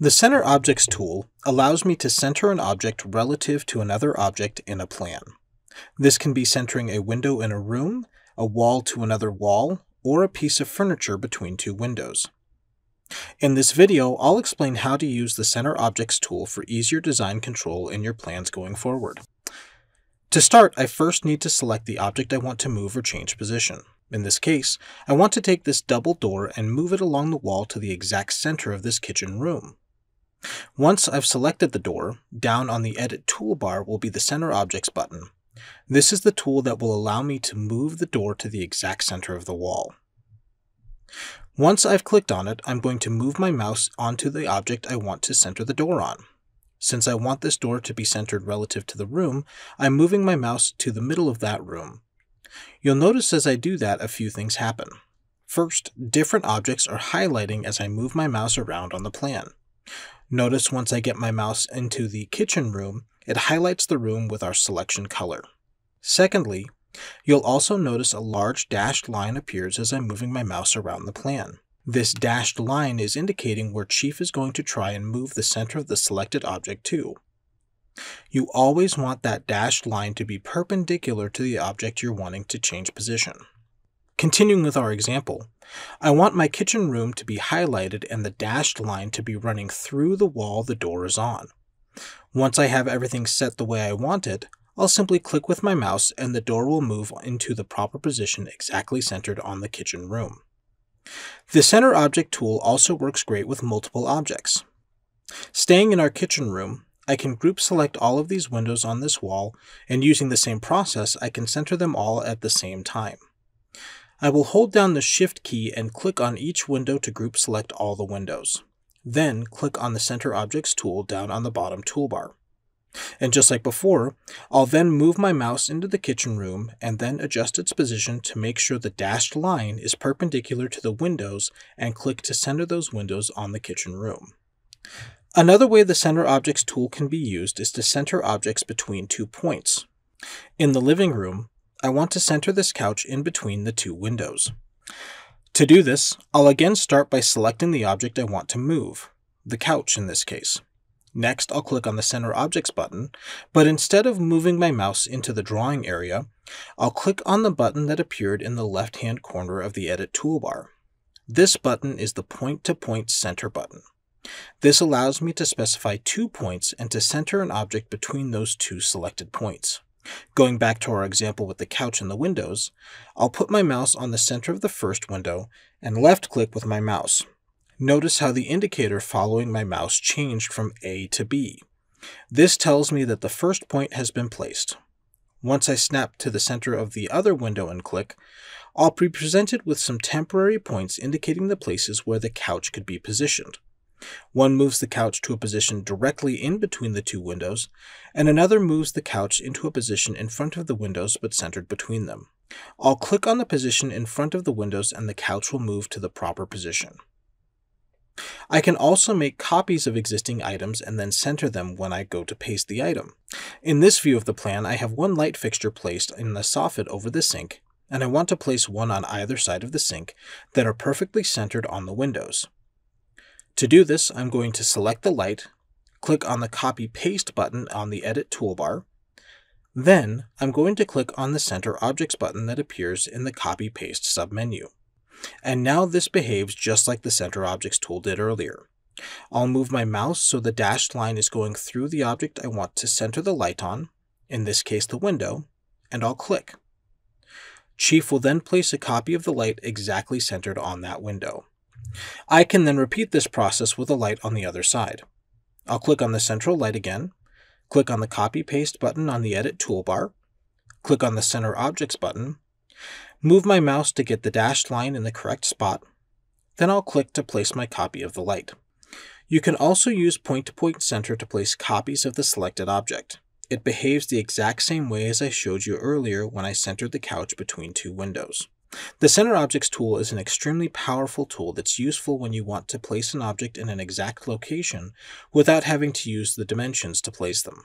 The Center Objects tool allows me to center an object relative to another object in a plan. This can be centering a window in a room, a wall to another wall, or a piece of furniture between two windows. In this video, I'll explain how to use the Center Objects tool for easier design control in your plans going forward. To start, I first need to select the object I want to move or change position. In this case, I want to take this double door and move it along the wall to the exact center of this kitchen room. Once I've selected the door, down on the Edit toolbar will be the Center Objects button. This is the tool that will allow me to move the door to the exact center of the wall. Once I've clicked on it, I'm going to move my mouse onto the object I want to center the door on. Since I want this door to be centered relative to the room, I'm moving my mouse to the middle of that room. You'll notice as I do that a few things happen. First, different objects are highlighting as I move my mouse around on the plan. Notice once I get my mouse into the kitchen room, it highlights the room with our selection color. Secondly, you'll also notice a large dashed line appears as I'm moving my mouse around the plan. This dashed line is indicating where Chief is going to try and move the center of the selected object to. You always want that dashed line to be perpendicular to the object you're wanting to change position. Continuing with our example, I want my kitchen room to be highlighted and the dashed line to be running through the wall the door is on. Once I have everything set the way I want it, I'll simply click with my mouse and the door will move into the proper position exactly centered on the kitchen room. The Center Object tool also works great with multiple objects. Staying in our kitchen room, I can group select all of these windows on this wall, and using the same process, I can center them all at the same time. I will hold down the Shift key and click on each window to group select all the windows. Then click on the Center Objects tool down on the bottom toolbar. And just like before, I'll then move my mouse into the kitchen room and then adjust its position to make sure the dashed line is perpendicular to the windows and click to center those windows on the kitchen room. Another way the Center Objects tool can be used is to center objects between two points. In the living room, I want to center this couch in between the two windows. To do this, I'll again start by selecting the object I want to move, the couch in this case. Next, I'll click on the Center Objects button, but instead of moving my mouse into the drawing area, I'll click on the button that appeared in the left-hand corner of the Edit toolbar. This button is the Point-to-Point -point Center button. This allows me to specify two points and to center an object between those two selected points. Going back to our example with the couch and the windows, I'll put my mouse on the center of the first window and left click with my mouse. Notice how the indicator following my mouse changed from A to B. This tells me that the first point has been placed. Once I snap to the center of the other window and click, I'll be presented with some temporary points indicating the places where the couch could be positioned. One moves the couch to a position directly in between the two windows, and another moves the couch into a position in front of the windows but centered between them. I'll click on the position in front of the windows and the couch will move to the proper position. I can also make copies of existing items and then center them when I go to paste the item. In this view of the plan, I have one light fixture placed in the soffit over the sink, and I want to place one on either side of the sink that are perfectly centered on the windows. To do this, I'm going to select the light, click on the Copy Paste button on the Edit toolbar. Then, I'm going to click on the Center Objects button that appears in the Copy Paste submenu. And now this behaves just like the Center Objects tool did earlier. I'll move my mouse so the dashed line is going through the object I want to center the light on, in this case the window, and I'll click. Chief will then place a copy of the light exactly centered on that window. I can then repeat this process with a light on the other side. I'll click on the central light again, click on the Copy Paste button on the Edit toolbar, click on the Center Objects button, move my mouse to get the dashed line in the correct spot, then I'll click to place my copy of the light. You can also use point-to-point -point center to place copies of the selected object. It behaves the exact same way as I showed you earlier when I centered the couch between two windows. The Center Objects tool is an extremely powerful tool that's useful when you want to place an object in an exact location without having to use the dimensions to place them.